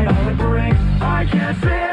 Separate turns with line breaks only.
and all it brings. I can't say